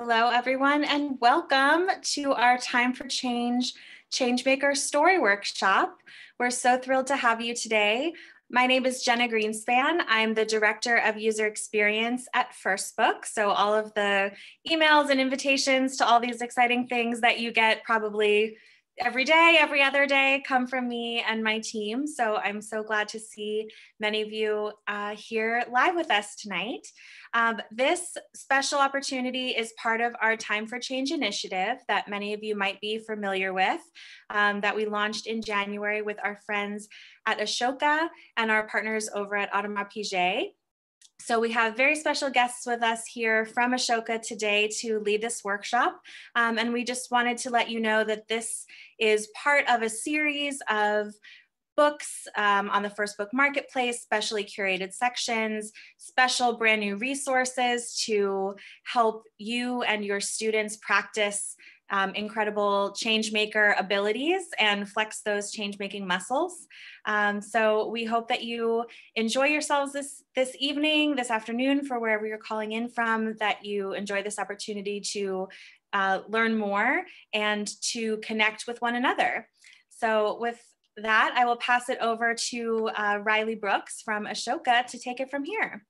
Hello, everyone, and welcome to our Time for Change Changemaker Story Workshop. We're so thrilled to have you today. My name is Jenna Greenspan. I'm the Director of User Experience at First Book. So, all of the emails and invitations to all these exciting things that you get probably every day, every other day come from me and my team. So I'm so glad to see many of you uh, here live with us tonight. Um, this special opportunity is part of our Time for Change initiative that many of you might be familiar with, um, that we launched in January with our friends at Ashoka and our partners over at Audemars. So we have very special guests with us here from Ashoka today to lead this workshop. Um, and we just wanted to let you know that this is part of a series of books um, on the First Book Marketplace, specially curated sections, special brand new resources to help you and your students practice um, incredible change maker abilities and flex those change making muscles. Um, so we hope that you enjoy yourselves this, this evening, this afternoon, for wherever you're calling in from, that you enjoy this opportunity to uh, learn more and to connect with one another. So with that, I will pass it over to uh, Reilly Brooks from Ashoka to take it from here.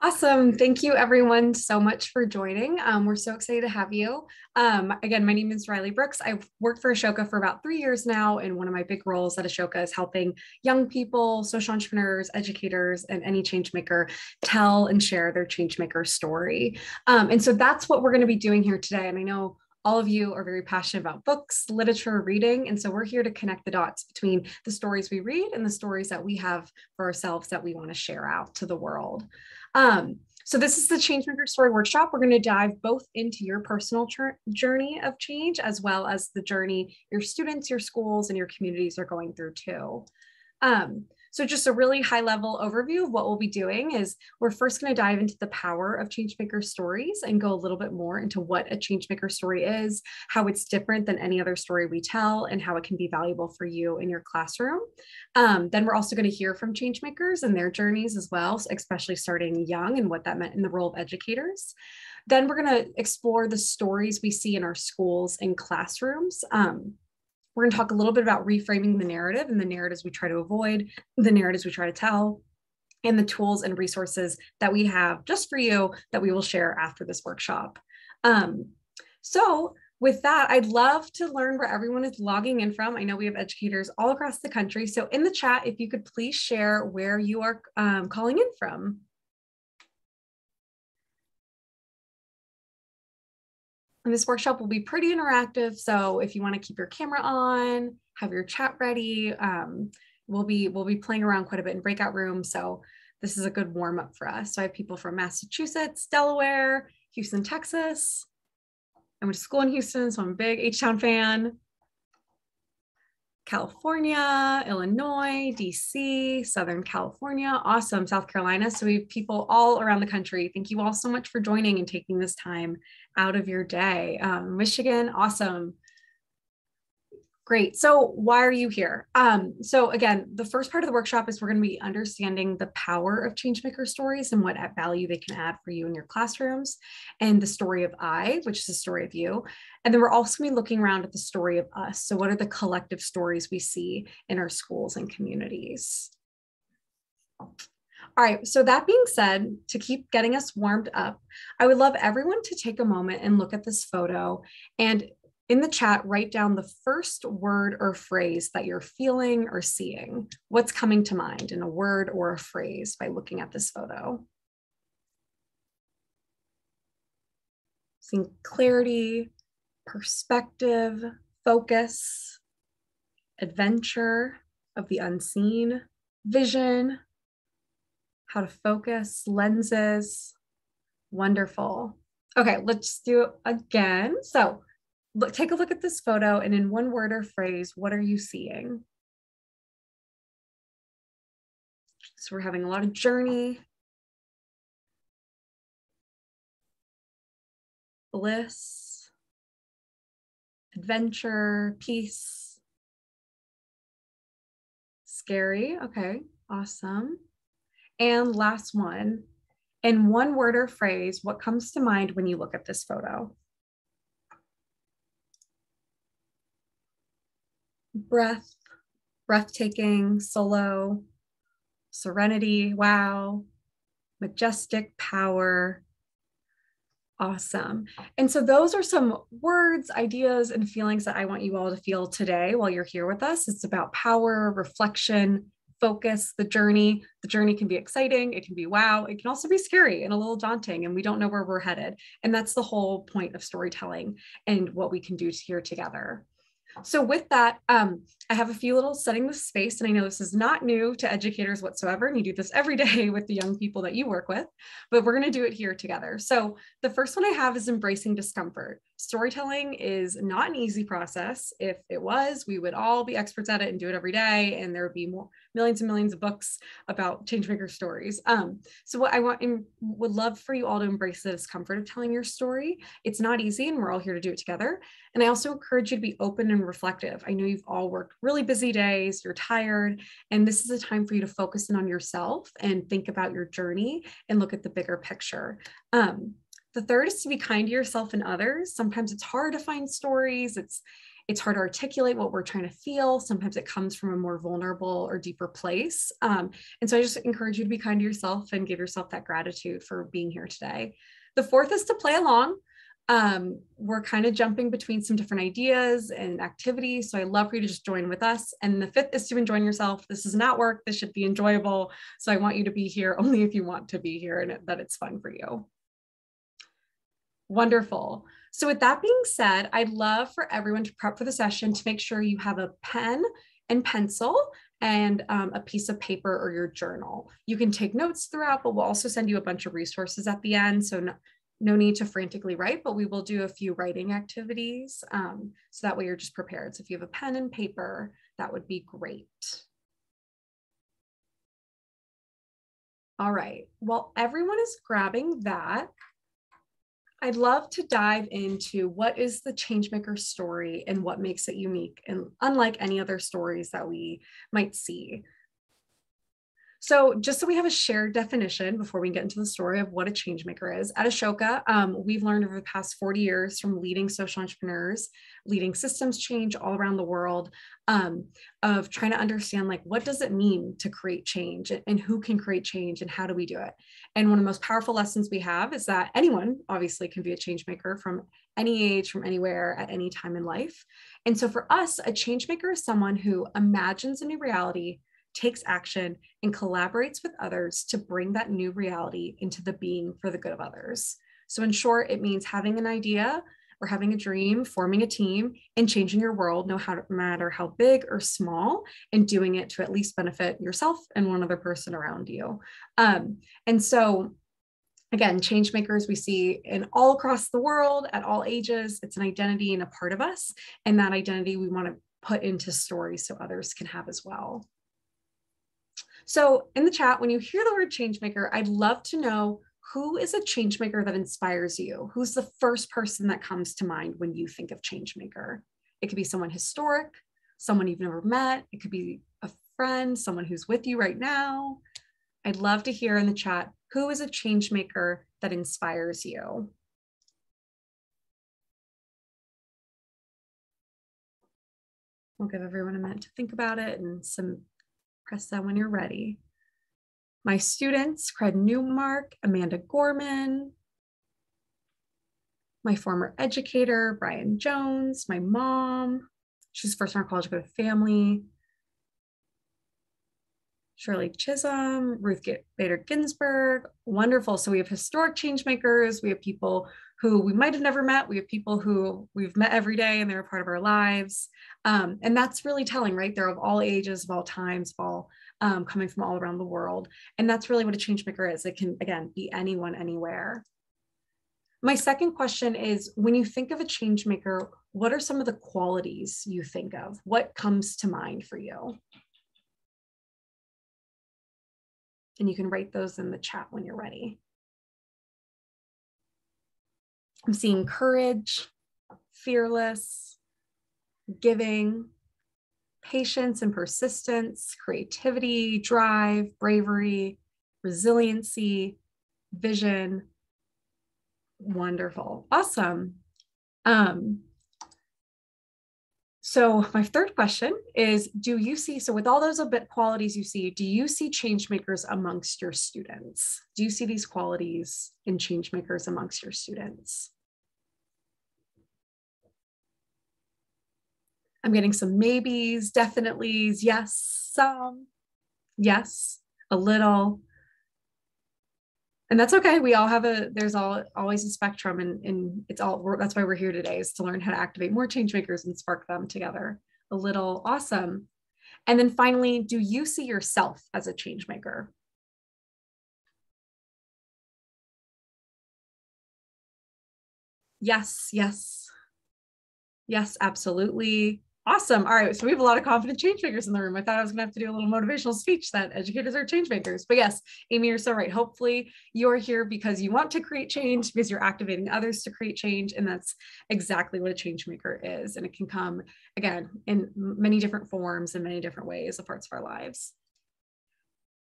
Awesome. Thank you, everyone, so much for joining. Um, we're so excited to have you. Um, again, my name is Reilly Brooks. I've worked for Ashoka for about three years now, and one of my big roles at Ashoka is helping young people, social entrepreneurs, educators, and any change maker tell and share their change maker story. Um, and so that's what we're going to be doing here today. And I know all of you are very passionate about books, literature, reading. And so we're here to connect the dots between the stories we read and the stories that we have for ourselves that we want to share out to the world. Um, so this is the Changemaker Story Workshop. We're going to dive both into your personal journey of change as well as the journey your students, your schools, and your communities are going through too. Um, so just a really high level overview of what we'll be doing is we're first going to dive into the power of changemaker stories and go a little bit more into what a changemaker story is, how it's different than any other story we tell, and how it can be valuable for you in your classroom. Um, then we're also going to hear from changemakers and their journeys as well, especially starting young and what that meant in the role of educators. Then we're going to explore the stories we see in our schools and classrooms. Um, we're going to talk a little bit about reframing the narrative and the narratives we try to avoid, the narratives we try to tell, and the tools and resources that we have just for you that we will share after this workshop. Um, so with that, I'd love to learn where everyone is logging in from. I know we have educators all across the country. So in the chat, if you could please share where you are um, calling in from. And this workshop will be pretty interactive. So if you want to keep your camera on, have your chat ready, um, we'll be we'll be playing around quite a bit in breakout rooms. So this is a good warm up for us. So I have people from Massachusetts, Delaware, Houston, Texas. I went to school in Houston, so I'm a big H-Town fan. California, Illinois, DC, Southern California, awesome, South Carolina. So we have people all around the country. Thank you all so much for joining and taking this time out of your day. Um, Michigan, awesome. Great. So why are you here? Um, so again, the first part of the workshop is we're going to be understanding the power of changemaker stories and what value they can add for you in your classrooms and the story of I, which is the story of you. And then we're also going to be looking around at the story of us. So what are the collective stories we see in our schools and communities? All right, so that being said, to keep getting us warmed up, I would love everyone to take a moment and look at this photo and in the chat, write down the first word or phrase that you're feeling or seeing. What's coming to mind in a word or a phrase by looking at this photo? Seeing clarity, perspective, focus, adventure of the unseen, vision, how to focus, lenses. Wonderful. Okay, let's do it again. So look, take a look at this photo and in one word or phrase, what are you seeing? So we're having a lot of journey, bliss, adventure, peace, scary. Okay, awesome. And last one, In one word or phrase, what comes to mind when you look at this photo? Breath, breathtaking, solo, serenity, wow, majestic, power, awesome. And so those are some words, ideas, and feelings that I want you all to feel today while you're here with us. It's about power, reflection, focus, the journey. The journey can be exciting, it can be wow, it can also be scary and a little daunting, and we don't know where we're headed. And that's the whole point of storytelling and what we can do here together. So with that, um, I have a few little setting the space, and I know this is not new to educators whatsoever, and you do this every day with the young people that you work with, but we're going to do it here together. So the first one I have is embracing discomfort. Storytelling is not an easy process. If it was, we would all be experts at it and do it every day, and there would be more millions and millions of books about changemaker stories. Um, so what I want and would love for you all to embrace the discomfort of telling your story. It's not easy, and we're all here to do it together. And I also encourage you to be open and reflective. I know you've all worked really busy days, you're tired, and this is a time for you to focus in on yourself and think about your journey and look at the bigger picture. Um, the third is to be kind to yourself and others. Sometimes it's hard to find stories. It's it's hard to articulate what we're trying to feel. Sometimes it comes from a more vulnerable or deeper place. Um, and so I just encourage you to be kind to yourself and give yourself that gratitude for being here today. The fourth is to play along um, we're kind of jumping between some different ideas and activities. So I love for you to just join with us. And the fifth is to enjoy yourself. This is not work. This should be enjoyable. So I want you to be here only if you want to be here and that it's fun for you. Wonderful. So with that being said, I'd love for everyone to prep for the session to make sure you have a pen and pencil and um, a piece of paper or your journal. You can take notes throughout, but we'll also send you a bunch of resources at the end. So no, no need to frantically write, but we will do a few writing activities. Um, so that way you're just prepared. So if you have a pen and paper, that would be great. All right, while everyone is grabbing that, I'd love to dive into what is the Changemaker story and what makes it unique and unlike any other stories that we might see. So, just so we have a shared definition before we get into the story of what a change maker is, at Ashoka, um, we've learned over the past 40 years from leading social entrepreneurs, leading systems change all around the world, um, of trying to understand like what does it mean to create change and who can create change and how do we do it. And one of the most powerful lessons we have is that anyone obviously can be a change maker from any age, from anywhere, at any time in life. And so for us, a change maker is someone who imagines a new reality takes action, and collaborates with others to bring that new reality into the being for the good of others. So, in short, it means having an idea or having a dream, forming a team, and changing your world, no matter how big or small, and doing it to at least benefit yourself and one other person around you. Um, and so, again, change makers we see in all across the world at all ages. It's an identity and a part of us. And that identity we want to put into stories so others can have as well. So in the chat, when you hear the word changemaker, I'd love to know who is a changemaker that inspires you? Who's the first person that comes to mind when you think of changemaker? It could be someone historic, someone you've never met. It could be a friend, someone who's with you right now. I'd love to hear in the chat who is a changemaker that inspires you? We'll give everyone a minute to think about it and some Press that when you're ready. My students, Craig Newmark, Amanda Gorman, my former educator, Brian Jones, my mom, she's first in our college with family, Shirley Chisholm, Ruth Bader Ginsburg, wonderful. So we have historic change makers. We have people who we might have never met. We have people who we've met every day and they're a part of our lives. Um, and that's really telling, right? They're of all ages, of all times, of all um, coming from all around the world. And that's really what a change maker is. It can, again, be anyone, anywhere. My second question is when you think of a change maker, what are some of the qualities you think of? What comes to mind for you? And you can write those in the chat when you're ready. I'm seeing courage, fearless, giving, patience and persistence, creativity, drive, bravery, resiliency, vision. Wonderful. Awesome. Um, so my third question is, do you see, so with all those bit qualities you see, do you see change makers amongst your students? Do you see these qualities in change makers amongst your students? I'm getting some maybes, definitely's, yes, some, yes, a little, and that's okay. We all have a there's all always a spectrum and, and it's all that's why we're here today is to learn how to activate more change makers and spark them together. A little awesome. And then finally do you see yourself as a change maker? Yes yes. Yes absolutely Awesome. All right. So we have a lot of confident change makers in the room. I thought I was going to have to do a little motivational speech that educators are change makers. But yes, Amy, you're so right. Hopefully you're here because you want to create change, because you're activating others to create change. And that's exactly what a change maker is. And it can come, again, in many different forms and many different ways of parts of our lives.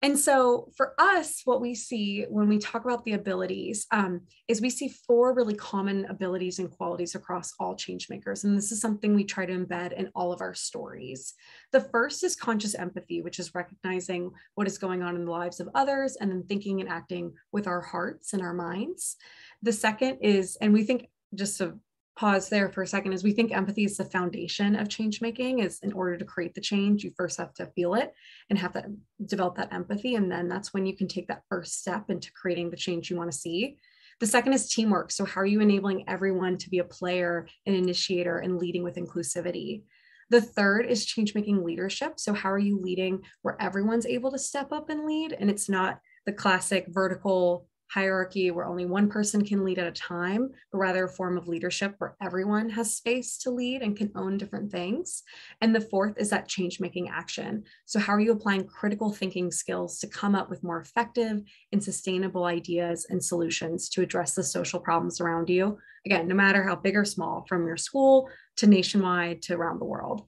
And so for us, what we see when we talk about the abilities um, is we see four really common abilities and qualities across all change makers. And this is something we try to embed in all of our stories. The first is conscious empathy, which is recognizing what is going on in the lives of others and then thinking and acting with our hearts and our minds. The second is, and we think just to pause there for a second is we think empathy is the foundation of change making is in order to create the change you first have to feel it and have to develop that empathy and then that's when you can take that first step into creating the change you want to see. The second is teamwork so how are you enabling everyone to be a player an initiator and leading with inclusivity? The third is change making leadership so how are you leading where everyone's able to step up and lead and it's not the classic vertical hierarchy where only one person can lead at a time, but rather a form of leadership where everyone has space to lead and can own different things. And the fourth is that change making action. So, how are you applying critical thinking skills to come up with more effective and sustainable ideas and solutions to address the social problems around you? Again, no matter how big or small, from your school to nationwide to around the world.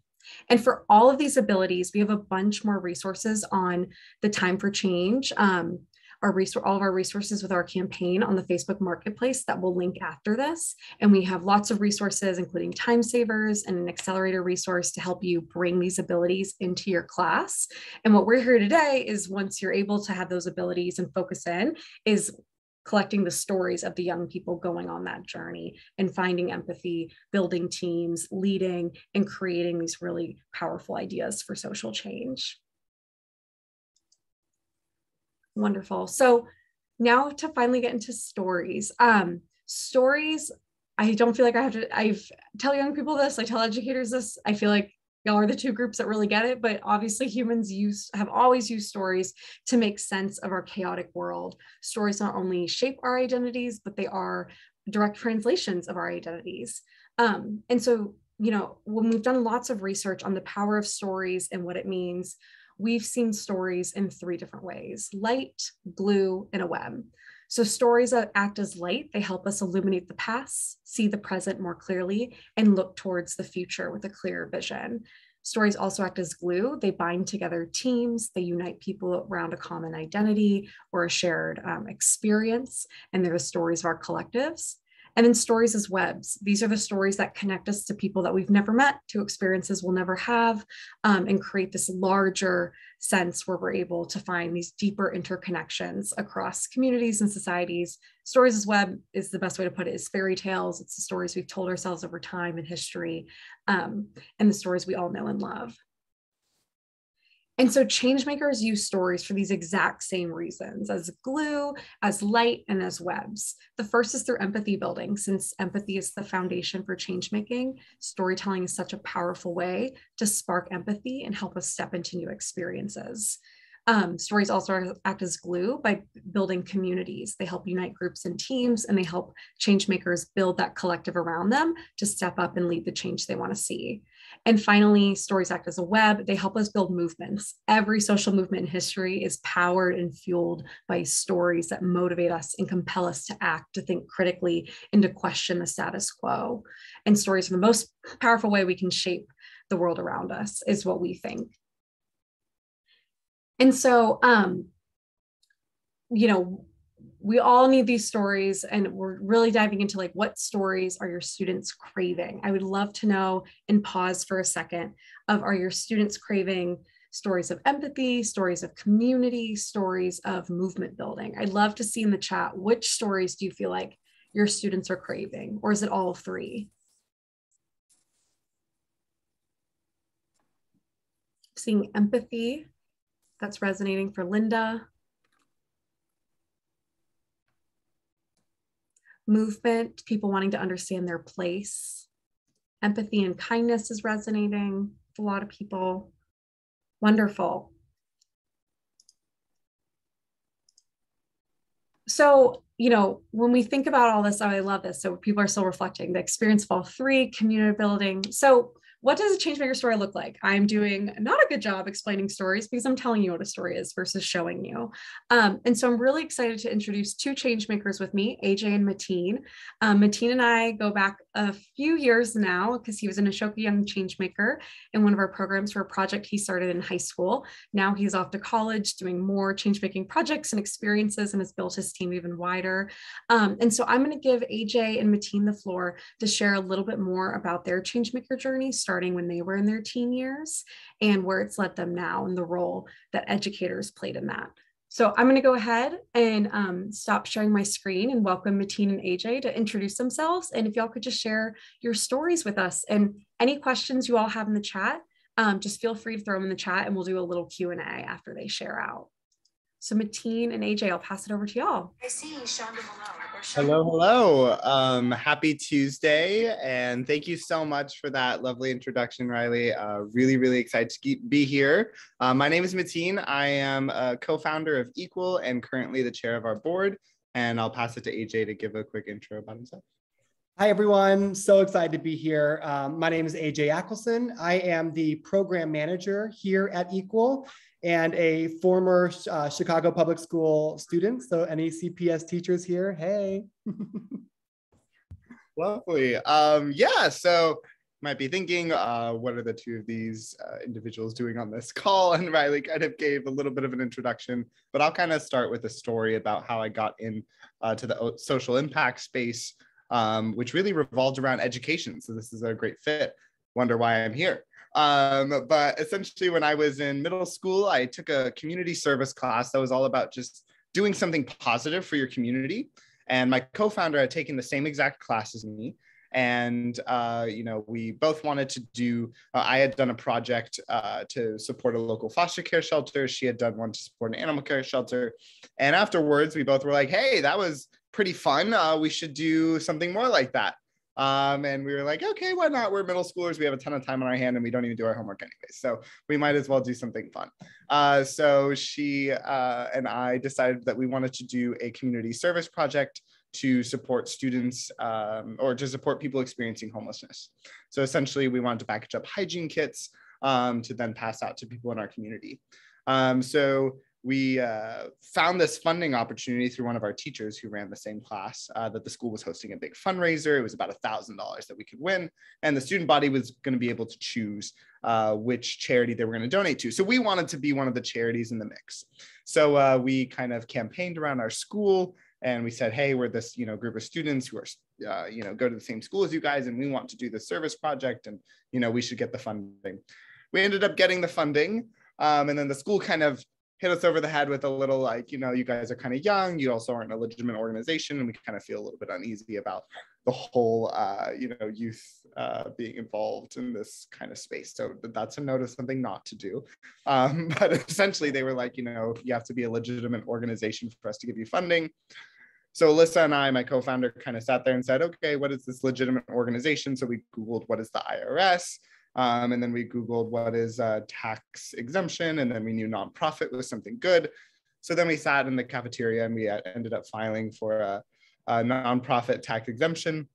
And for all of these abilities, we have a bunch more resources on the Time for Change. Um, our resource, all of our resources with our campaign on the First Book Marketplace that will link after this. And we have lots of resources, including time savers and an accelerator resource to help you bring these abilities into your class. And what we're here today is once you're able to have those abilities and focus in, is collecting the stories of the young people going on that journey and finding empathy, building teams, leading, and creating these really powerful ideas for social change. Wonderful. So now to finally get into stories. Um, stories, I don't feel like I have to, I tell young people this, I tell educators this. I feel like y'all are the two groups that really get it, but obviously humans use have always used stories to make sense of our chaotic world. Stories not only shape our identities, but they are direct translations of our identities. Um, and so, you know, when we've done lots of research on the power of stories and what it means, we've seen stories in three different ways light, glue, and a web. So, stories that act as light, they help us illuminate the past, see the present more clearly, and look towards the future with a clearer vision. Stories also act as glue. They bind together teams, they unite people around a common identity or a shared um, experience, and they're the stories of our collectives. And then stories as webs. These are the stories that connect us to people that we've never met, to experiences we'll never have, um, and create this larger sense where we're able to find these deeper interconnections across communities and societies. Stories as web is the best way to put it is fairy tales. It's the stories we've told ourselves over time and history, um, and the stories we all know and love. And so changemakers use stories for these exact same reasons as glue, as light, and as webs. The first is through empathy building. Since empathy is the foundation for change making, storytelling is such a powerful way to spark empathy and help us step into new experiences. Um, stories also act as glue by building communities. They help unite groups and teams, and they help change makers build that collective around them to step up and lead the change they want to see. And finally, stories act as a web. They help us build movements. Every social movement in history is powered and fueled by stories that motivate us and compel us to act, to think critically, and to question the status quo. And stories are the most powerful way we can shape the world around us, is what we think. And so, um, you know, we all need these stories and we're really diving into like what stories are your students craving? I would love to know and pause for a second of are your students craving stories of empathy stories of community stories of movement building? I'd love to see in the chat which stories do you feel like your students are craving or is it all three? Seeing empathy that's resonating for linda movement, people wanting to understand their place. Empathy and kindness is resonating with a lot of people. Wonderful. So, you know, when we think about all this, oh, I love this. So people are still reflecting the experience of all three, community building. So what does a changemaker story look like? I'm doing not a good job explaining stories because I'm telling you what a story is versus showing you. Um, and so I'm really excited to introduce two changemakers with me, AJ and Mateen. Um, Mateen and I go back a few years now because he was an Ashoka Young Changemaker in one of our programs for a project he started in high school. Now he's off to college doing more change-making projects and experiences and has built his team even wider. Um, and so I'm going to give AJ and Mateen the floor to share a little bit more about their changemaker journey, starting when they were in their teen years and where it's led them now and the role that educators played in that. So I'm going to go ahead and um, stop sharing my screen and welcome Mateen and AJ to introduce themselves. And if y'all could just share your stories with us and any questions you all have in the chat, um, just feel free to throw them in the chat and we'll do a little Q&A after they share out. So Mateen and AJ, I'll pass it over to y'all. I see Shonda Hello, hello. Um, happy Tuesday, and thank you so much for that lovely introduction, Reilly. Uh, really, really excited to be here. Uh, my name is Mateen. I am a co-founder of Equal and currently the chair of our board. And I'll pass it to AJ to give a quick intro about himself. Hi, everyone. So excited to be here. Um, my name is AJ Ackelson. I am the program manager here at Equal and a former uh, Chicago Public School student. So any CPS teachers here, hey. Lovely. Um, yeah, so might be thinking, uh, what are the two of these uh, individuals doing on this call? And Riley kind of gave a little bit of an introduction, but I'll kind of start with a story about how I got in uh, to the social impact space, um, which really revolved around education. So this is a great fit. Wonder why I'm here. Um, but essentially, when I was in middle school, I took a community service class that was all about just doing something positive for your community. And my co-founder had taken the same exact class as me. And uh, you know, we both wanted to do. Uh, I had done a project uh, to support a local foster care shelter. She had done one to support an animal care shelter. And afterwards, we both were like, "Hey, that was pretty fun. Uh, we should do something more like that." Um, and we were like, okay, why not? We're middle schoolers. We have a ton of time on our hand and we don't even do our homework anyway. So we might as well do something fun. Uh, so she uh, and I decided that we wanted to do a community service project to support students um, or to support people experiencing homelessness. So essentially, we wanted to package up hygiene kits um, to then pass out to people in our community. Um, so we uh, found this funding opportunity through one of our teachers who ran the same class uh, that the school was hosting a big fundraiser. It was about a thousand dollars that we could win, and the student body was going to be able to choose uh, which charity they were going to donate to. So we wanted to be one of the charities in the mix. So uh, we kind of campaigned around our school, and we said, "Hey, we're this you know group of students who are uh, you know go to the same school as you guys, and we want to do this service project, and you know we should get the funding." We ended up getting the funding. Um, and then the school kind of hit us over the head with a little like, you know, you guys are kind of young, you also aren't a legitimate organization, and we kind of feel a little bit uneasy about the whole, uh, you know, youth uh, being involved in this kind of space. So that's a note of something not to do. Um, but essentially, they were like, you know, you have to be a legitimate organization for us to give you funding. So Alyssa and I, my co-founder, kind of sat there and said, okay, what is this legitimate organization? So we Googled what is the IRS. Um, and then we Googled what is a tax exemption, and then we knew nonprofit was something good. So then we sat in the cafeteria and we ended up filing for a, a nonprofit tax exemption.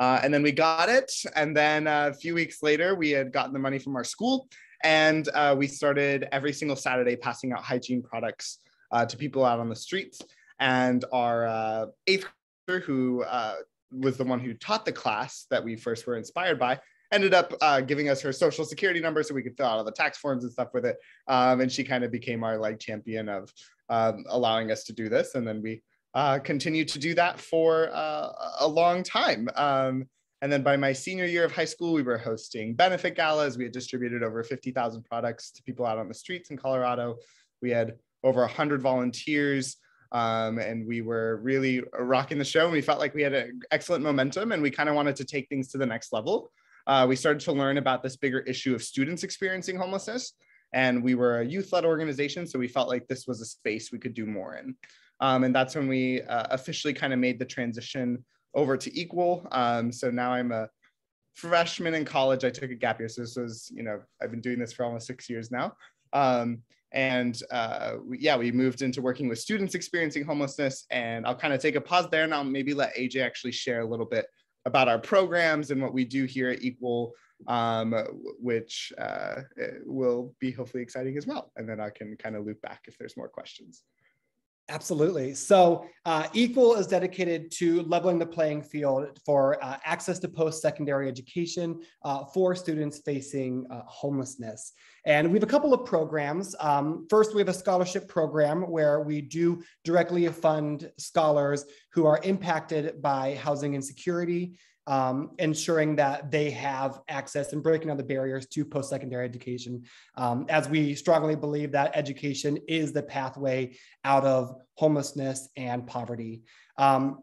Uh, and then we got it. And then a few weeks later, we had gotten the money from our school. And uh, we started every single Saturday passing out hygiene products uh, to people out on the streets. And our uh, eighth grader, who uh, was the one who taught the class that we first were inspired by, ended up uh, giving us her social security number so we could fill out all the tax forms and stuff with it. Um, and she kind of became our like champion of um, allowing us to do this. And then we uh, continued to do that for uh, a long time. Um, and then by my senior year of high school, we were hosting benefit galas. We had distributed over 50,000 products to people out on the streets in Colorado. We had over 100 volunteers. Um, and we were really rocking the show. And we felt like we had an excellent momentum and we kind of wanted to take things to the next level. Uh, we started to learn about this bigger issue of students experiencing homelessness. And we were a youth led organization. So we felt like this was a space we could do more in. Um, and that's when we uh, officially kind of made the transition over to Equal. Um, so now I'm a freshman in college. I took a gap year. So this was, you know, I've been doing this for almost six years now. Um, and uh, we, yeah, we moved into working with students experiencing homelessness. And I'll kind of take a pause there and I'll maybe let AJ actually share a little bit about our programs and what we do here at Equal, um, which uh, will be hopefully exciting as well. And then I can kind of loop back if there's more questions. Absolutely. So, uh, Equal is dedicated to leveling the playing field for uh, access to post secondary education uh, for students facing uh, homelessness. And we have a couple of programs. Um, first, we have a scholarship program where we do directly fund scholars who are impacted by housing insecurity um, ensuring that they have access and breaking down the barriers to post-secondary education, um, as we strongly believe that education is the pathway out of homelessness and poverty. Um,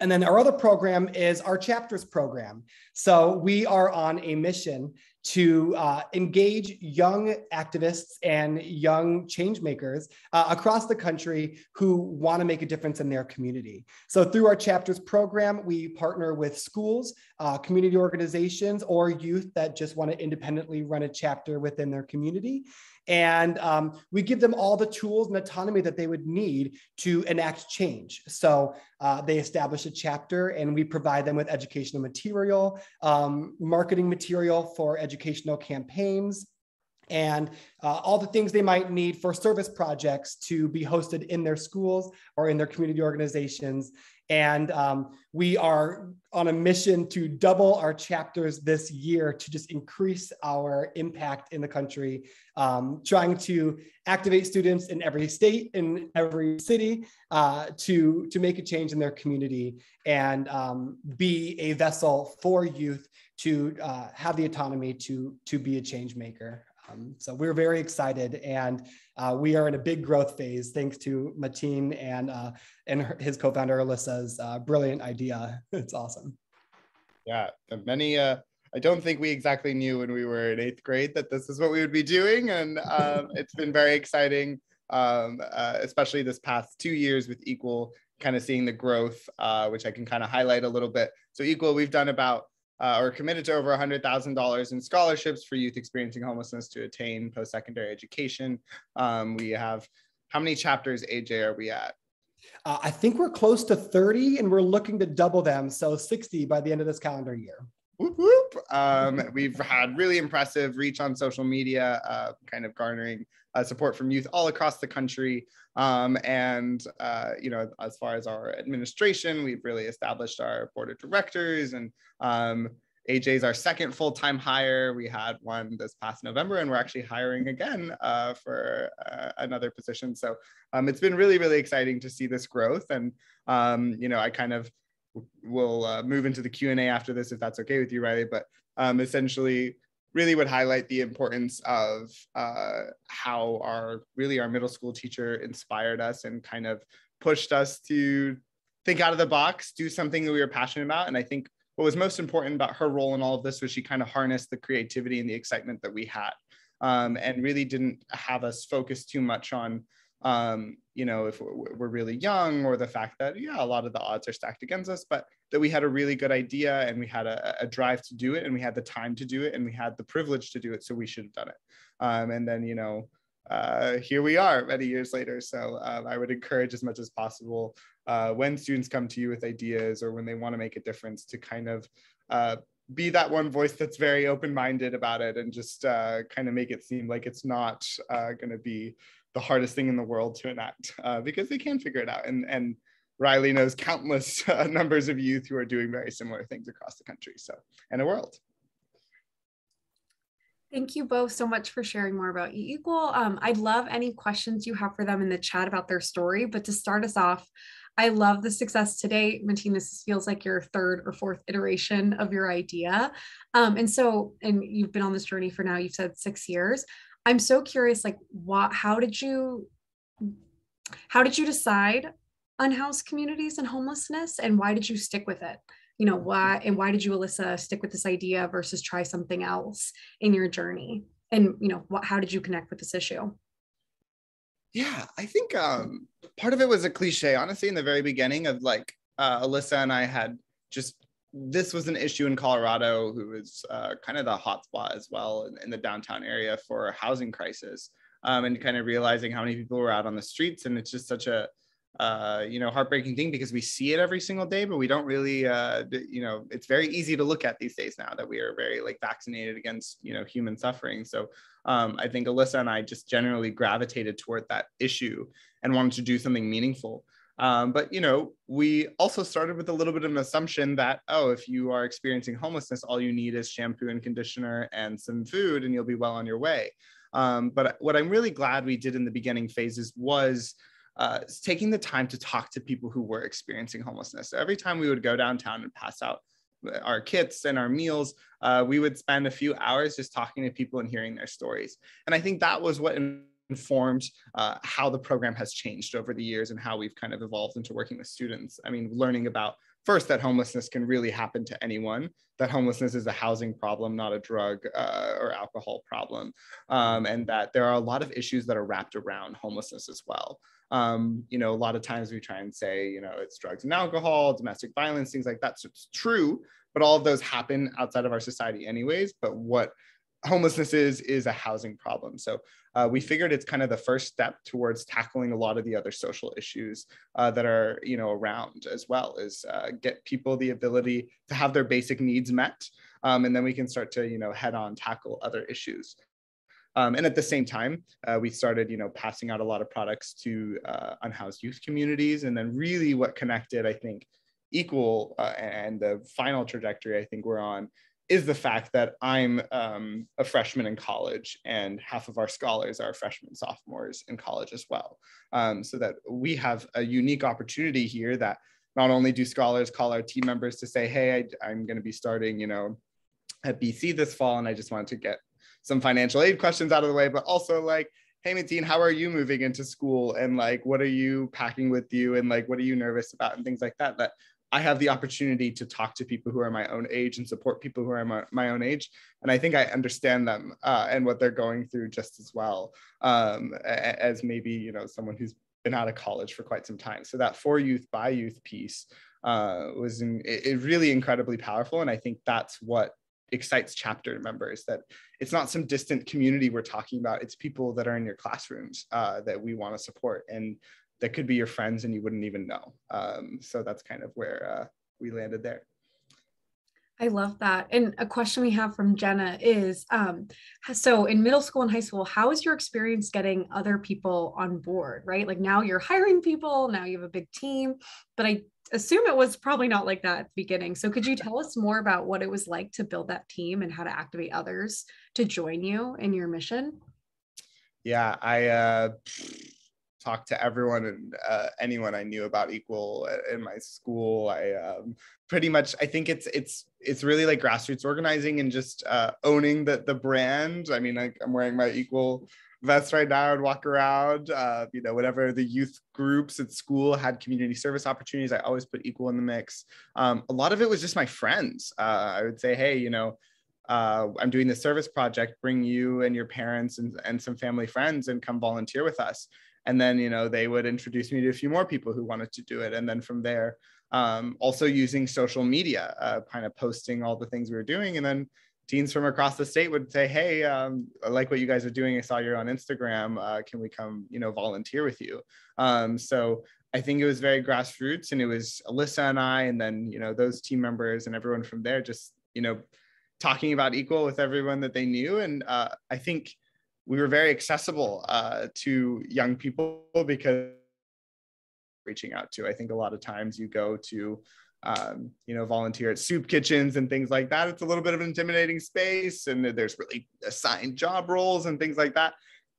and then our other program is our chapters program. So we are on a mission to uh, engage young activists and young change makers uh, across the country who want to make a difference in their community. So through our chapters program, we partner with schools, uh, community organizations, or youth that just want to independently run a chapter within their community. And um, we give them all the tools and autonomy that they would need to enact change. So uh, they establish a chapter and we provide them with educational material, um, marketing material for educational campaigns, and uh, all the things they might need for service projects to be hosted in their schools or in their community organizations. And um, we are on a mission to double our chapters this year to just increase our impact in the country, um, trying to activate students in every state, in every city, uh, to, to make a change in their community and um, be a vessel for youth to uh, have the autonomy to, to be a change maker. Um, so we're very excited, and uh, we are in a big growth phase thanks to Mateen and uh, and her, his co-founder Alyssa's uh, brilliant idea. It's awesome. Yeah, many. Uh, I don't think we exactly knew when we were in eighth grade that this is what we would be doing, and um, it's been very exciting, um, uh, especially this past two years with Equal, kind of seeing the growth, uh, which I can kind of highlight a little bit. So Equal, we've done about uh, or committed to over $100,000 in scholarships for youth experiencing homelessness to attain post secondary education. Um, we have how many chapters, AJ, are we at? Uh, I think we're close to 30 and we're looking to double them. So 60 by the end of this calendar year. Whoop, whoop. Um, we've had really impressive reach on social media, uh, kind of garnering uh, support from youth all across the country. Um, and, uh, you know, as far as our administration, we've really established our board of directors and um, is our second full-time hire. We had one this past November, and we're actually hiring again uh, for uh, another position. So um, it's been really, really exciting to see this growth. And um, you know, I kind of will uh, move into the Q and A after this, if that's okay with you, Reilly. But um, essentially, really would highlight the importance of uh, how our really our middle school teacher inspired us and kind of pushed us to think out of the box, do something that we were passionate about. And I think what was most important about her role in all of this was she kind of harnessed the creativity and the excitement that we had um, and really didn't have us focus too much on um, you know if we're really young or the fact that yeah a lot of the odds are stacked against us but that we had a really good idea and we had a, a drive to do it and we had the time to do it and we had the privilege to do it so we should have done it um, and then you know uh, here we are many years later. So uh, I would encourage as much as possible uh, when students come to you with ideas or when they want to make a difference to kind of uh, be that one voice that's very open-minded about it and just uh, kind of make it seem like it's not uh, going to be the hardest thing in the world to enact because they can figure it out. And, and Reilly knows countless numbers of youth who are doing very similar things across the country so and a world. Thank you both so much for sharing more about Equal. Um, I'd love any questions you have for them in the chat about their story, but to start us off, I love the success today. Mateen, this feels like your third or fourth iteration of your idea. Um, and so, and you've been on this journey for now, you've said six years. I'm so curious, like what, how did you, how did you decide unhoused communities and homelessness and why did you stick with it? You know, why, and why did you, Alyssa, stick with this idea versus try something else in your journey? And, you know, what, how did you connect with this issue? Yeah, I think um, part of it was a cliche, honestly, in the very beginning of like uh, Alyssa and I had just this was an issue in Colorado, who was uh, kind of the hotspot as well in, in, the downtown area for a housing crisis, um, and kind of realizing how many people were out on the streets, and it's just such a uh, you know heartbreaking thing because we see it every single day, but we don't really uh, you know it's very easy to look at these days now that we are very like vaccinated against you know human suffering. So um, I think Alyssa and I just generally gravitated toward that issue and wanted to do something meaningful. Um, but you know, we also started with a little bit of an assumption that oh, if you are experiencing homelessness, all you need is shampoo and conditioner and some food, and you'll be well on your way. Um, but what I'm really glad we did in the beginning phases was uh, taking the time to talk to people who were experiencing homelessness. So every time we would go downtown and pass out our kits and our meals, uh, we would spend a few hours just talking to people and hearing their stories. And I think that was what informed uh, how the program has changed over the years and how we've kind of evolved into working with students. I mean, learning about first that homelessness can really happen to anyone that homelessness is a housing problem not a drug uh, or alcohol problem. Um, and that there are a lot of issues that are wrapped around homelessness as well. Um, you know a lot of times we try and say you know it's drugs and alcohol domestic violence things like that. So it's true but all of those happen outside of our society anyways. But what homelessness is is a housing problem so uh, we figured it's kind of the first step towards tackling a lot of the other social issues uh, that are you know around as well is uh, get people the ability to have their basic needs met um, and then we can start to you know head on tackle other issues um, and at the same time, uh, we started, you know, passing out a lot of products to uh, unhoused youth communities. And then really what connected, I think, equal uh, and the final trajectory I think we're on is the fact that I'm um, a freshman in college and half of our scholars are freshmen, sophomores in college as well. Um, so that we have a unique opportunity here that not only do scholars call our team members to say, hey, I, I'm going to be starting, you know, at BC this fall, and I just wanted to get some financial aid questions out of the way, but also like, hey, Mateen, how are you moving into school? And like, what are you packing with you? And like, what are you nervous about? And things like that. That I have the opportunity to talk to people who are my own age and support people who are my, my own age. And I think I understand them uh, and what they're going through just as well um, as maybe, you know, someone who's been out of college for quite some time. So that for youth by youth piece uh, was in, it, really incredibly powerful. And I think that's what excites chapter members that it's not some distant community we're talking about. It's people that are in your classrooms uh, that we want to support. And that could be your friends and you wouldn't even know. Um, so that's kind of where uh, we landed there. I love that. And a question we have from Jenna is um, so in middle school and high school, how is your experience getting other people on board, right? Like now you're hiring people, now you have a big team, but I assume it was probably not like that at the beginning. So could you tell us more about what it was like to build that team and how to activate others to join you in your mission? Yeah, I uh talked to everyone and uh, anyone I knew about Equal in my school. I um, pretty much I think it's it's it's really like grassroots organizing and just uh, owning the the brand. I mean, I, I'm wearing my Equal vest right now and walk around. Uh, you know, whatever the youth groups at school had community service opportunities, I always put Equal in the mix. Um, a lot of it was just my friends. Uh, I would say, hey, you know. Uh, I'm doing this service project. Bring you and your parents and, and some family friends and come volunteer with us and then you know they would introduce me to a few more people who wanted to do it. And then from there um, also using social media uh, kind of posting all the things we were doing. And then teens from across the state would say hey um, i like what you guys are doing. I saw you're on instagram. Uh, can we come you know volunteer with you? Um, so i think it was very grassroots and it was alyssa and i and then you know those team members and everyone from there just you know talking about equal with everyone that they knew. And uh, i think we were very accessible uh, to young people because reaching out to. I think a lot of times you go to, um, you know, volunteer at soup kitchens and things like that. It's a little bit of an intimidating space, and there's really assigned job roles and things like that.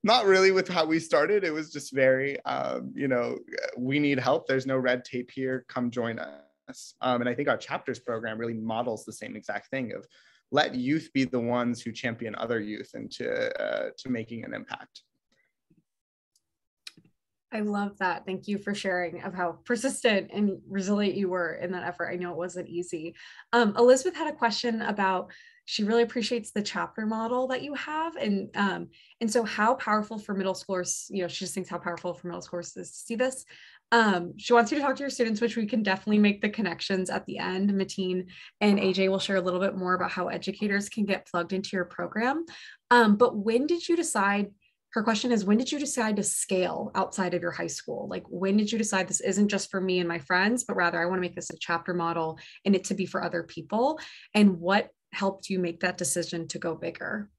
not really with how we started. It was just very, um, you know, we need help. There's no red tape here. Come join us. Um, and I think our chapters program really models the same exact thing of let youth be the ones who champion other youth into uh, to making an impact. I love that. Thank you for sharing of how persistent and resilient you were in that effort. I know it wasn't easy. Um, Elizabeth had a question about she really appreciates the chapter model that you have and um, and so how powerful for middle schoolers you know she just thinks how powerful for middle schoolers is to see this um, she wants you to talk to your students which we can definitely make the connections at the end. Mateen and aj will share a little bit more about how educators can get plugged into your program. Um, but when did you decide her question is when did you decide to scale outside of your high school? Like when did you decide this isn't just for me and my friends but rather i want to make this a chapter model and it to be for other people? And what helped you make that decision to go bigger?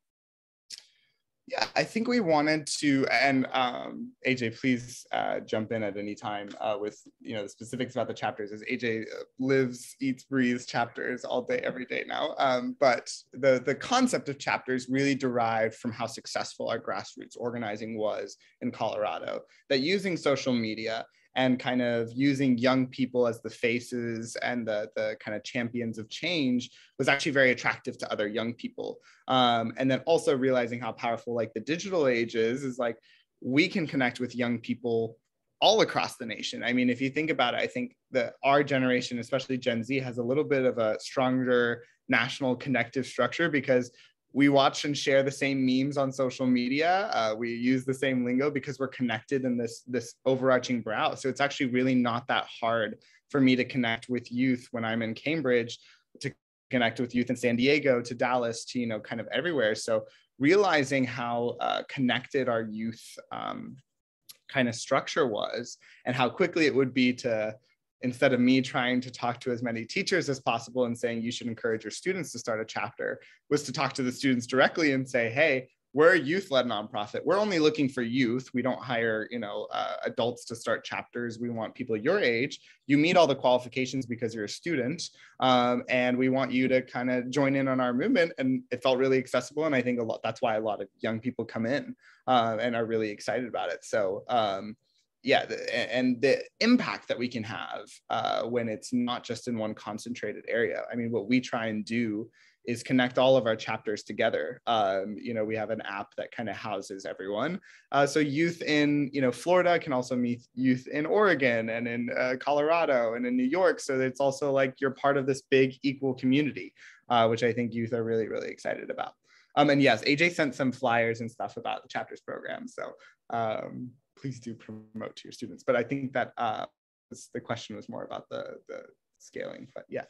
Yeah, I think we wanted to, and um, AJ, please uh, jump in at any time uh, with you know the specifics about the chapters. As AJ uh, lives, eats, breathes chapters all day, every day now. Um, but the the concept of chapters really derived from how successful our grassroots organizing was in Colorado. That using social media and kind of using young people as the faces and the, the kind of champions of change was actually very attractive to other young people. Um, and then also realizing how powerful like the digital age is, is like we can connect with young people all across the nation. I mean, if you think about it, I think that our generation, especially Gen Z, has a little bit of a stronger national connective structure because we watch and share the same memes on social media. Uh, we use the same lingo because we're connected in this this overarching brow. So it's actually really not that hard for me to connect with youth when I'm in Cambridge, to connect with youth in San Diego, to Dallas, to you know kind of everywhere. So realizing how uh, connected our youth um, kind of structure was, and how quickly it would be to instead of me trying to talk to as many teachers as possible and saying you should encourage your students to start a chapter was to talk to the students directly and say hey we're a youth-led nonprofit. We're only looking for youth. We don't hire you know uh, adults to start chapters. We want people your age. You meet all the qualifications because you're a student um, and we want you to kind of join in on our movement. And it felt really accessible and i think a lot that's why a lot of young people come in uh, and are really excited about it. So um, yeah, the, and the impact that we can have uh, when it's not just in one concentrated area. I mean, what we try and do is connect all of our chapters together. Um, you know, we have an app that kind of houses everyone. Uh, so youth in, you know, Florida can also meet youth in Oregon and in uh, Colorado and in New York. So it's also like you're part of this big equal community, uh, which I think youth are really, really excited about. Um, and yes, AJ sent some flyers and stuff about the chapters program. So um, please do promote to your students. But I think that uh, the question was more about the, the scaling, but yeah.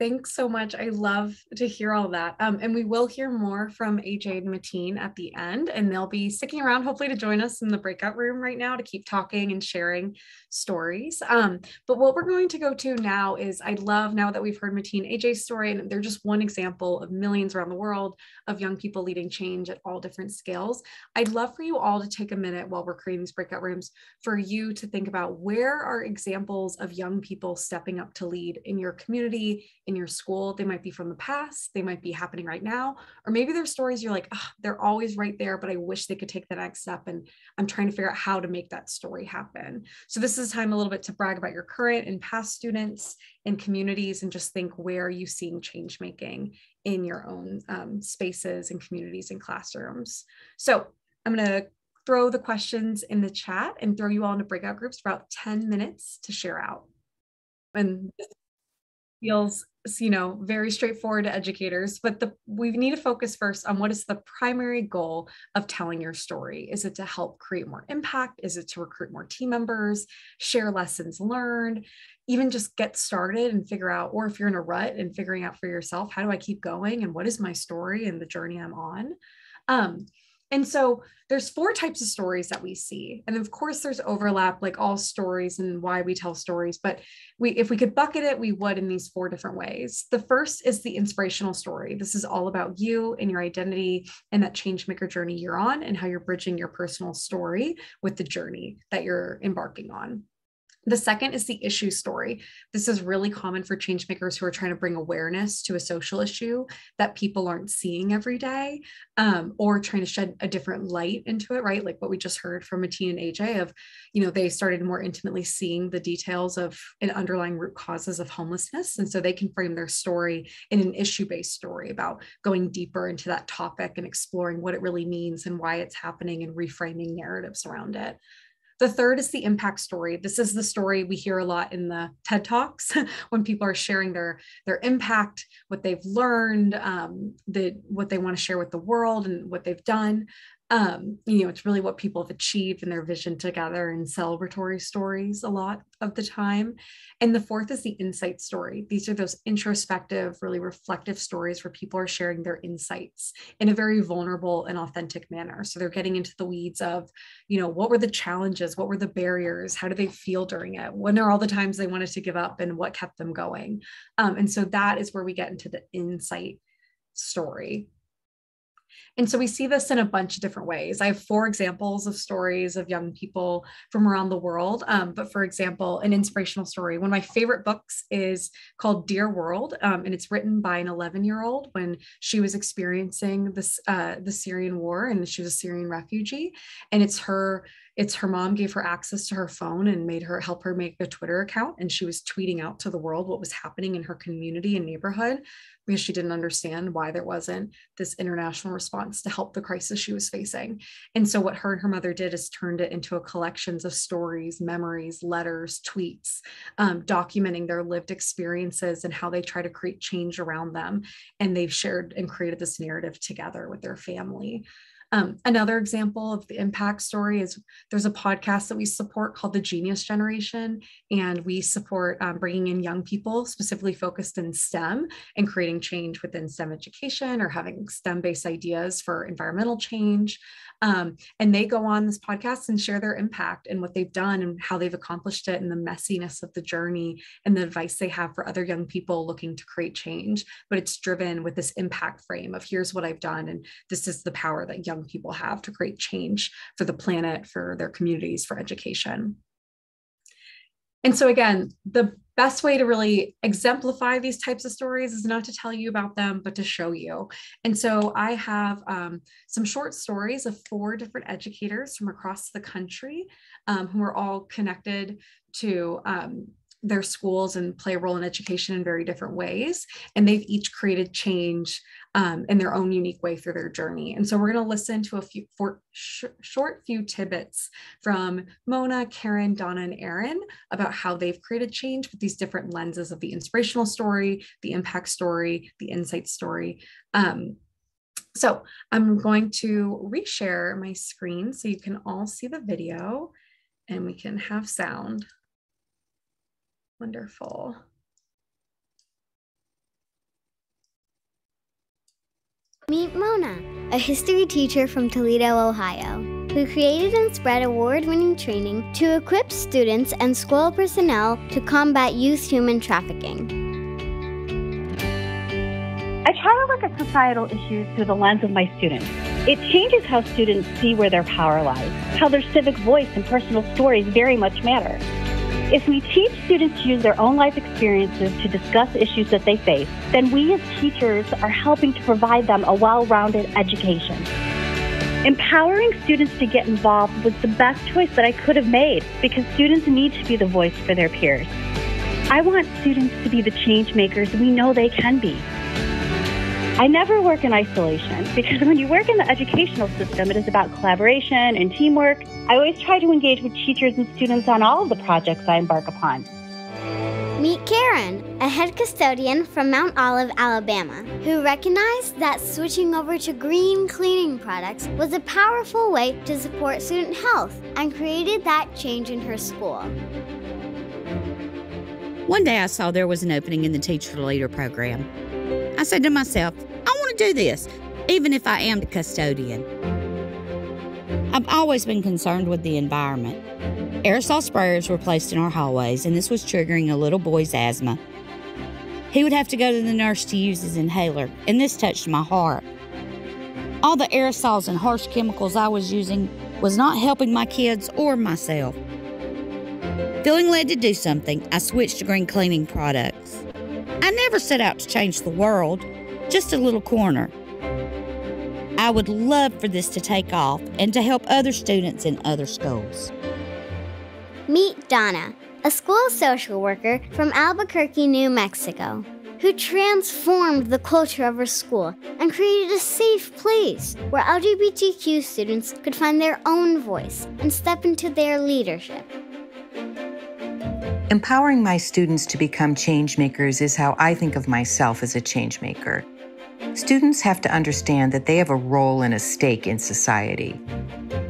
Thanks so much. I love to hear all that. Um, and we will hear more from AJ and Mateen at the end, and they'll be sticking around hopefully to join us in the breakout room right now to keep talking and sharing stories. Um, but what we're going to go to now is I love now that we've heard Mateen AJ's story, and they're just one example of millions around the world of young people leading change at all different scales. I'd love for you all to take a minute while we're creating these breakout rooms for you to think about where are examples of young people stepping up to lead in your community in your school. They might be from the past, they might be happening right now, or maybe there's stories you're like, oh, they're always right there, but I wish they could take the next step. And I'm trying to figure out how to make that story happen. So this is time a little bit to brag about your current and past students and communities and just think where are you seeing change making in your own um, spaces and communities and classrooms. So I'm going to throw the questions in the chat and throw you all into breakout groups for about 10 minutes to share out. And feels you know very straightforward to educators but the we need to focus first on what is the primary goal of telling your story. Is it to help create more impact? Is it to recruit more team members? Share lessons learned? Even just get started and figure out or if you're in a rut and figuring out for yourself how do i keep going and what is my story and the journey i'm on? Um, and so there's four types of stories that we see. And of course there's overlap like all stories and why we tell stories, but we if we could bucket it, we would in these four different ways. The first is the inspirational story. This is all about you and your identity and that change maker journey you're on and how you're bridging your personal story with the journey that you're embarking on. The second is the issue story. This is really common for changemakers who are trying to bring awareness to a social issue that people aren't seeing every day, um, or trying to shed a different light into it, right? Like what we just heard from Mateen and AJ of, you know, they started more intimately seeing the details of an underlying root causes of homelessness. And so they can frame their story in an issue based story about going deeper into that topic and exploring what it really means and why it's happening and reframing narratives around it. The third is the impact story. This is the story we hear a lot in the TED Talks when people are sharing their, their impact, what they've learned, um, the, what they want to share with the world and what they've done um, you know, it's really what people have achieved in their vision together and celebratory stories a lot of the time. And the fourth is the insight story. These are those introspective, really reflective stories where people are sharing their insights in a very vulnerable and authentic manner. So they're getting into the weeds of, you know, what were the challenges? What were the barriers? How do they feel during it? When are all the times they wanted to give up and what kept them going? Um, and so that is where we get into the insight story. And so we see this in a bunch of different ways. I have four examples of stories of young people from around the world. Um, but for example, an inspirational story. One of my favorite books is called Dear World, um, and it's written by an 11 year old when she was experiencing this uh, the Syrian war and she was a Syrian refugee. And it's her it's her mom gave her access to her phone and made her help her make a Twitter account. And she was tweeting out to the world what was happening in her community and neighborhood because she didn't understand why there wasn't this international response to help the crisis she was facing. And so what her and her mother did is turned it into a collections of stories, memories, letters, tweets, um, documenting their lived experiences and how they try to create change around them. And they've shared and created this narrative together with their family. Um, another example of the impact story is there's a podcast that we support called the Genius Generation, and we support um, bringing in young people specifically focused in STEM and creating change within STEM education or having STEM based ideas for environmental change. Um, and they go on this podcast and share their impact and what they've done and how they've accomplished it and the messiness of the journey and the advice they have for other young people looking to create change. But it's driven with this impact frame of here's what I've done, and this is the power that young people have to create change for the planet, for their communities, for education. And so, again, the best way to really exemplify these types of stories is not to tell you about them, but to show you. And so, I have um, some short stories of four different educators from across the country um, who are all connected to um, their schools and play a role in education in very different ways. And they've each created change um, in their own unique way through their journey. And so we're going to listen to a few sh- short few tidbits from Mona, Karen, Donna, and Erin about how they've created change with these different lenses of the inspirational story, the impact story, the insight story. Um, so I'm going to reshare my screen so you can all see the video and we can have sound. Wonderful. Meet Mona, a history teacher from Toledo, Ohio, who created and spread award winning training to equip students and school personnel to combat youth human trafficking. I try to look at societal issues through the lens of my students. It changes how students see where their power lies, how their civic voice and personal stories very much matter. If we teach students to use their own life experiences to discuss issues that they face, then we as teachers are helping to provide them a well rounded education. Empowering students to get involved was the best choice that I could have made because students need to be the voice for their peers. I want students to be the change makers we know they can be. I never work in isolation because when you work in the educational system, it is about collaboration and teamwork. I always try to engage with teachers and students on all of the projects I embark upon. Meet Karen, a head custodian from Mount Olive, Alabama, who recognized that switching over to green cleaning products was a powerful way to support student health and created that change in her school. One day I saw there was an opening in the Teacher Leader program. I said to myself, I want to do this, even if I am the custodian. I've always been concerned with the environment. Aerosol sprayers were placed in our hallways, and this was triggering a little boy's asthma. He would have to go to the nurse to use his inhaler, and this touched my heart. All the aerosols and harsh chemicals I was using was not helping my kids or myself. Feeling led to do something, I switched to green cleaning products. I never set out to change the world, just a little corner. I would love for this to take off and to help other students in other schools. Meet Donna, a school social worker from Albuquerque, New Mexico, who transformed the culture of her school and created a safe place where LGBTQ students could find their own voice and step into their leadership. Empowering my students to become change makers is how I think of myself as a change maker. Students have to understand that they have a role and a stake in society.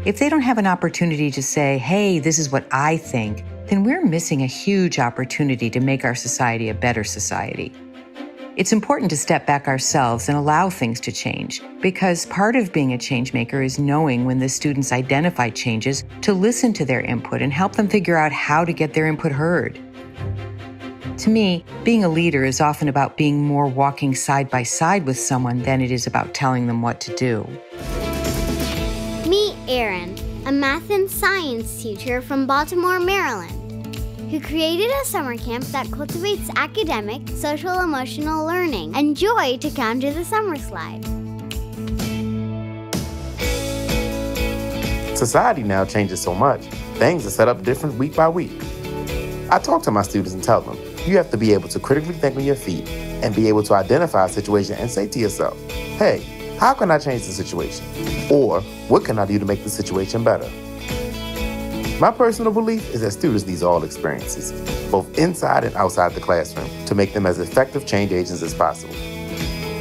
If they don't have an opportunity to say, hey, this is what I think, then we're missing a huge opportunity to make our society a better society. It's important to step back ourselves and allow things to change because part of being a change maker is knowing when the students identify changes to listen to their input and help them figure out how to get their input heard. To me, being a leader is often about being more walking side by side with someone than it is about telling them what to do. Meet Aaron, a math and science teacher from Baltimore, Maryland who created a summer camp that cultivates academic, social, emotional learning and joy to counter the summer slide. Society now changes so much, things are set up different week by week. I talk to my students and tell them, you have to be able to critically think on your feet and be able to identify a situation and say to yourself, hey, how can I change the situation? Or what can I do to make the situation better? My personal belief is that students need all experiences, both inside and outside the classroom, to make them as effective change agents as possible.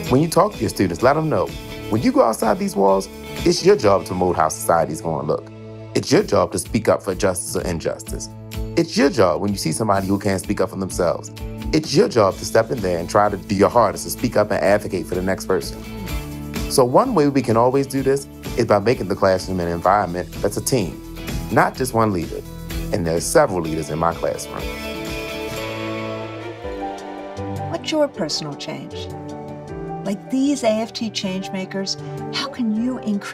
When you talk to your students, let them know when you go outside these walls, it's your job to mold how society is going to look. It's your job to speak up for justice or injustice. It's your job when you see somebody who can't speak up for themselves. It's your job to step in there and try to do your hardest to speak up and advocate for the next person. So, one way we can always do this is by making the classroom an environment that's a team not just one leader. And there's several leaders in my classroom. What's your personal change? Like these AFT change makers, how can you increase?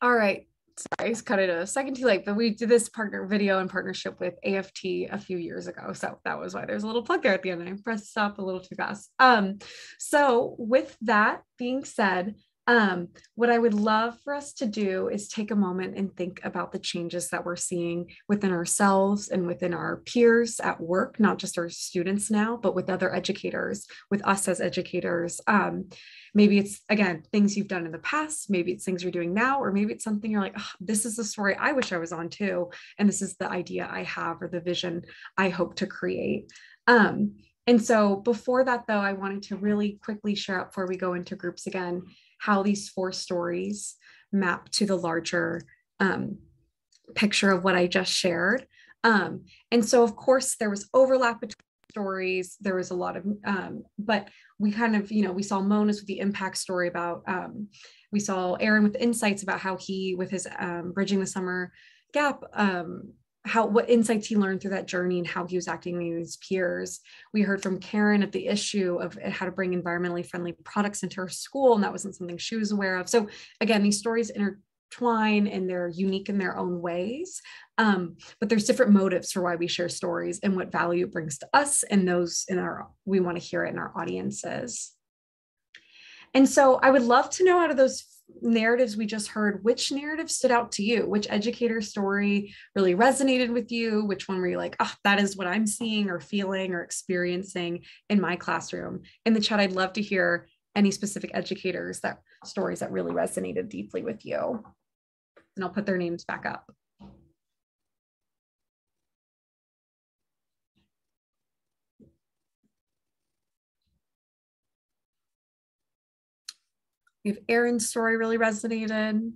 All right. Sorry, I it's cut it a second too late, but we did this partner video in partnership with AFT a few years ago. So that was why there's a little plug there at the end. I pressed stop a little too fast. Um, so with that being said, um, what I would love for us to do is take a moment and think about the changes that we're seeing within ourselves and within our peers at work, not just our students now, but with other educators, with us as educators. Um, maybe it's, again, things you've done in the past, maybe it's things you're doing now, or maybe it's something you're like, this is the story I wish I was on too. And this is the idea I have or the vision I hope to create. Um, and so before that, though, I wanted to really quickly share out before we go into groups again how these four stories map to the larger um, picture of what I just shared. Um, and so, of course, there was overlap between stories. There was a lot of, um, but we kind of, you know, we saw Mona's with the impact story about, um, we saw Aaron with insights about how he, with his um, bridging the summer gap, um, how what insights he learned through that journey and how he was acting with his peers. We heard from Karen at the issue of how to bring environmentally friendly products into her school, and that wasn't something she was aware of. So again, these stories intertwine and they're unique in their own ways. Um, but there's different motives for why we share stories and what value it brings to us and those in our we want to hear it in our audiences. And so I would love to know out of those narratives we just heard, which narrative stood out to you? Which educator story really resonated with you? Which one were you like, oh, that is what I'm seeing or feeling or experiencing in my classroom? In the chat, I'd love to hear any specific educators that stories that really resonated deeply with you. And I'll put their names back up. If Aaron's story really resonated.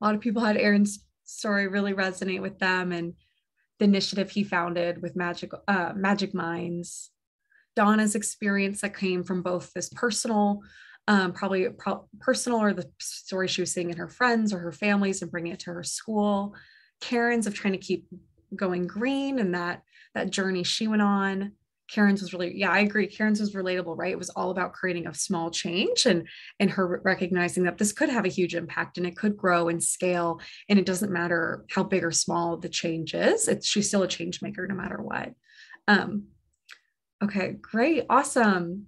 A lot of people had Aaron's story really resonate with them and the initiative he founded with Magic uh, Magic Minds. Donna's experience that came from both this personal, um, probably pro- personal or the story she was seeing in her friends or her families and bringing it to her school. Karen's of trying to keep going green and that that journey she went on. Karen's was really, yeah, I agree. Karen's was relatable, right? It was all about creating a small change and and her recognizing that this could have a huge impact and it could grow and scale. And it doesn't matter how big or small the change is. It's she's still a change maker no matter what. Um, okay, great, awesome.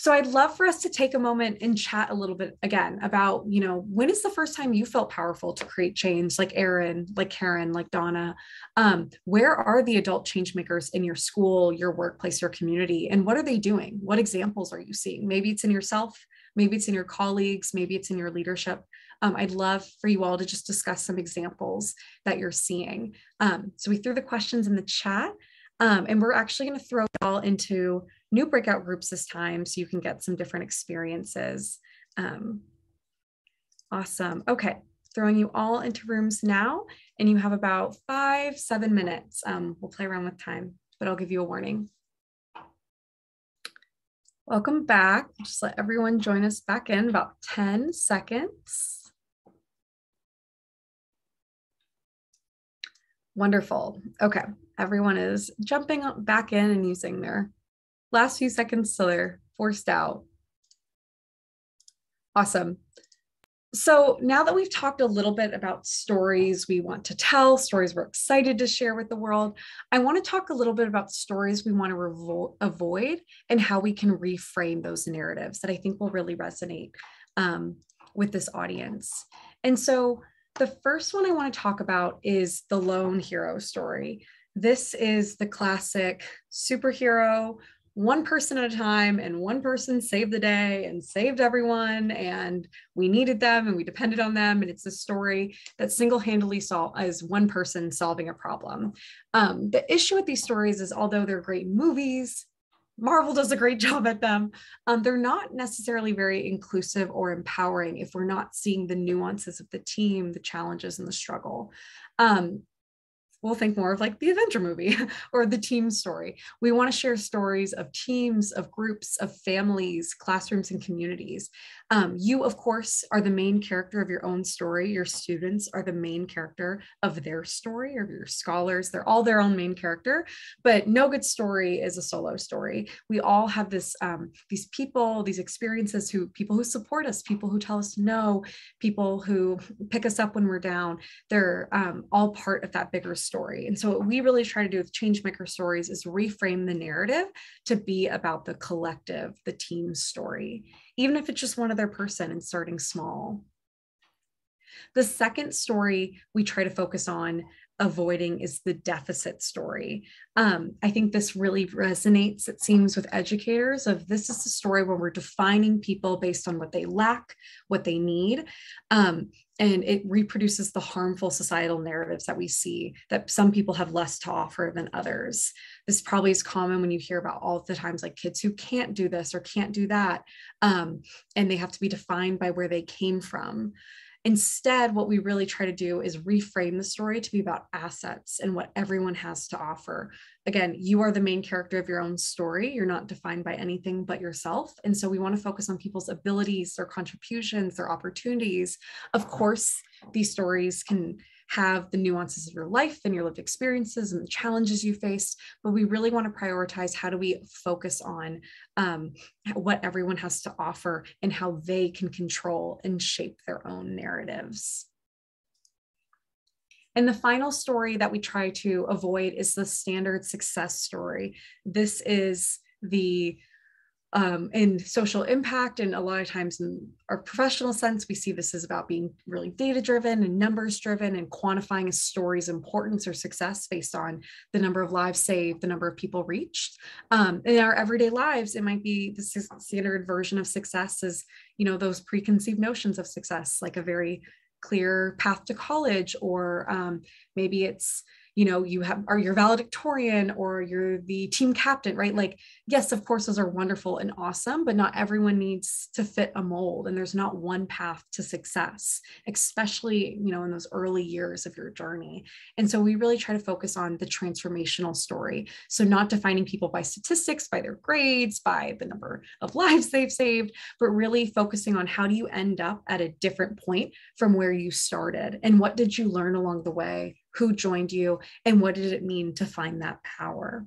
So I'd love for us to take a moment and chat a little bit again about, you know, when is the first time you felt powerful to create change, like Erin, like Karen, like Donna? Um, where are the adult change makers in your school, your workplace, your community, and what are they doing? What examples are you seeing? Maybe it's in yourself, maybe it's in your colleagues, maybe it's in your leadership. Um, I'd love for you all to just discuss some examples that you're seeing. Um, so we threw the questions in the chat. Um, and we're actually going to throw it all into new breakout groups this time so you can get some different experiences. Um, awesome. Okay, throwing you all into rooms now, and you have about five, seven minutes. Um, we'll play around with time, but I'll give you a warning. Welcome back. Just let everyone join us back in about 10 seconds. Wonderful. Okay, everyone is jumping back in and using their last few seconds till they're forced out. Awesome. So now that we've talked a little bit about stories we want to tell, stories we're excited to share with the world, I want to talk a little bit about stories we want to avoid and how we can reframe those narratives that I think will really resonate um, with this audience. And so the first one I want to talk about is the lone hero story. This is the classic superhero, one person at a time, and one person saved the day and saved everyone. And we needed them and we depended on them. And it's a story that single handedly saw as one person solving a problem. Um, the issue with these stories is, although they're great movies, Marvel does a great job at them. Um, they're not necessarily very inclusive or empowering if we're not seeing the nuances of the team, the challenges, and the struggle. Um, we'll think more of like the Avenger movie or the team story. We want to share stories of teams, of groups, of families, classrooms, and communities. Um, you, of course, are the main character of your own story. Your students are the main character of their story, or your scholars. They're all their own main character. But no good story is a solo story. We all have this um, these people, these experiences who people who support us, people who tell us no, people who pick us up when we're down. They're um, all part of that bigger story. And so what we really try to do with Changemaker Stories is reframe the narrative to be about the collective, the team story even if it's just one other person and starting small. The second story we try to focus on avoiding is the deficit story. Um, I think this really resonates, it seems, with educators of this is the story where we're defining people based on what they lack, what they need. Um, and it reproduces the harmful societal narratives that we see that some people have less to offer than others. This probably is common when you hear about all the times like kids who can't do this or can't do that um, and they have to be defined by where they came from Instead, what we really try to do is reframe the story to be about assets and what everyone has to offer. Again, you are the main character of your own story. You're not defined by anything but yourself. And so we want to focus on people's abilities, their contributions, their opportunities. Of course, these stories can have the nuances of your life and your lived experiences and the challenges you faced, but we really want to prioritize how do we focus on um, what everyone has to offer and how they can control and shape their own narratives. And the final story that we try to avoid is the standard success story. This is the um, in social impact. And a lot of times in our professional sense, we see this as about being really data driven and numbers driven and quantifying a story's importance or success based on the number of lives saved, the number of people reached. Um, in our everyday lives, it might be the standard version of success is, you know, those preconceived notions of success, like a very clear path to college, or um, maybe it's you know you have are your valedictorian or you're the team captain right? Like yes of course those are wonderful and awesome but not everyone needs to fit a mold and there's not one path to success especially you know in those early years of your journey. And so we really try to focus on the transformational story. So not defining people by statistics by their grades by the number of lives they've saved but really focusing on how do you end up at a different point from where you started and what did you learn along the way who joined you, and what did it mean to find that power.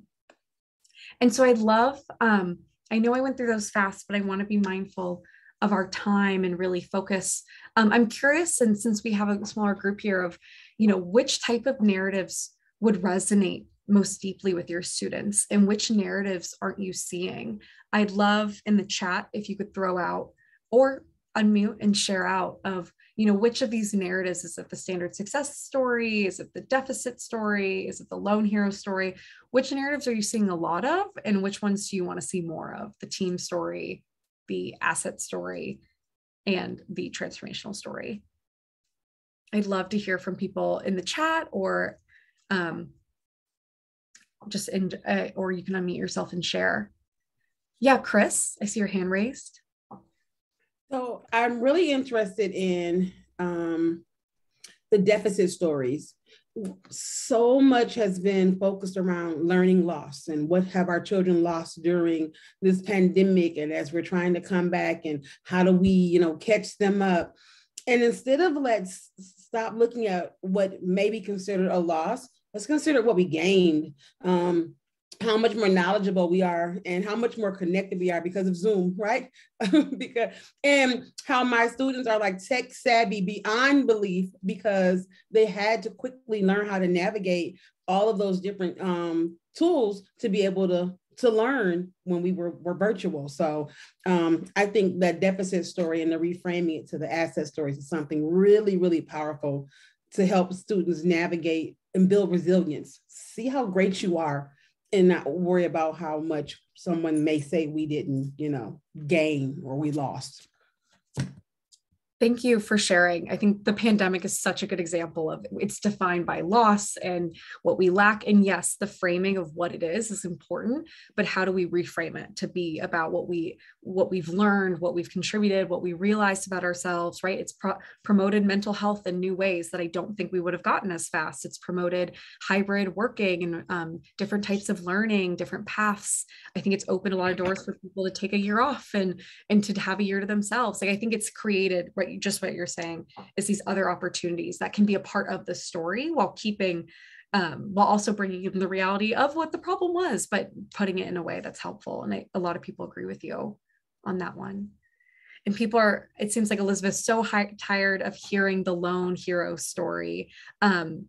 And so I'd love, um, I know I went through those fast, but I want to be mindful of our time and really focus. Um, I'm curious, and since we have a smaller group here, of you know which type of narratives would resonate most deeply with your students and which narratives aren't you seeing i'd love in the chat if you could throw out or unmute and share out of you know which of these narratives is it the standard success story? Is it the deficit story? Is it the lone hero story? Which narratives are you seeing a lot of and which ones do you want to see more of? The team story the asset story and the transformational story. I'd love to hear from people in the chat or um, just in uh, or you can unmute yourself and share. Yeah chris i see your hand raised so i'm really interested in um, the deficit stories so much has been focused around learning loss and what have our children lost during this pandemic and as we're trying to come back and how do we you know catch them up and instead of let's stop looking at what may be considered a loss let's consider what we gained. Um, how much more knowledgeable we are and how much more connected we are because of Zoom, right? because and how my students are like tech savvy beyond belief because they had to quickly learn how to navigate all of those different um, tools to be able to to learn when we were, were virtual. So um, I think that deficit story and the reframing it to the asset stories is something really, really powerful to help students navigate and build resilience. See how great you are and not worry about how much someone may say we didn't, you know, gain or we lost. Thank you for sharing. I think the pandemic is such a good example of it's defined by loss and what we lack. And yes, the framing of what it is is important, but how do we reframe it to be about what we what we've learned, what we've contributed, what we realized about ourselves, right? It's pro- promoted mental health in new ways that I don't think we would have gotten as fast. It's promoted hybrid working and um, different types of learning, different paths. I think it's opened a lot of doors for people to take a year off and and to have a year to themselves. Like I think it's created right just what you're saying is these other opportunities that can be a part of the story while keeping um, while also bringing in the reality of what the problem was but putting it in a way that's helpful. And I, a lot of people agree with you on that one. And people are it seems like elizabeth's so high, tired of hearing the lone hero story. Um,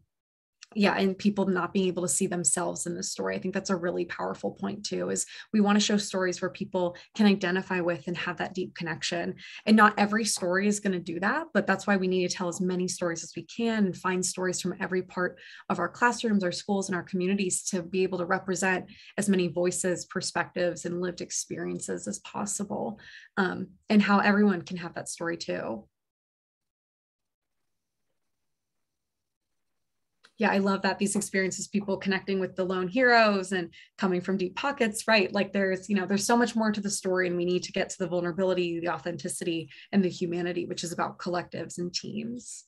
yeah and people not being able to see themselves in the story i think that's a really powerful point too is we want to show stories where people can identify with and have that deep connection. And not every story is going to do that but that's why we need to tell as many stories as we can and find stories from every part of our classrooms our schools and our communities to be able to represent as many voices perspectives and lived experiences as possible um, and how everyone can have that story too yeah, I love that these experiences, people connecting with the lone heroes and coming from deep pockets, right? Like there's, you know, there's so much more to the story, and we need to get to the vulnerability, the authenticity, and the humanity, which is about collectives and teams.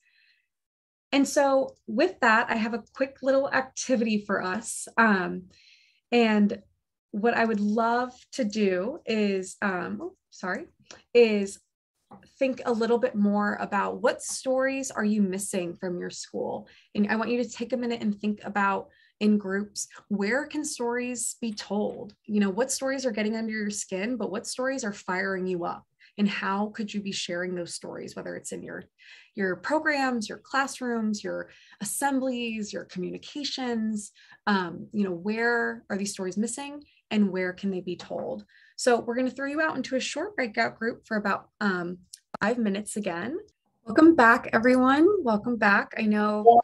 And so, with that, I have a quick little activity for us. Um, and what I would love to do is, um, oh, sorry, is think a little bit more about what stories are you missing from your school? And i want you to take a minute and think about in groups where can stories be told? You know what stories are getting under your skin but what stories are firing you up? And how could you be sharing those stories whether it's in your your programs your classrooms your assemblies your communications? Um, you know where are these stories missing and where can they be told so we're going to throw you out into a short breakout group for about um, five minutes again. Welcome back, everyone. Welcome back. I know a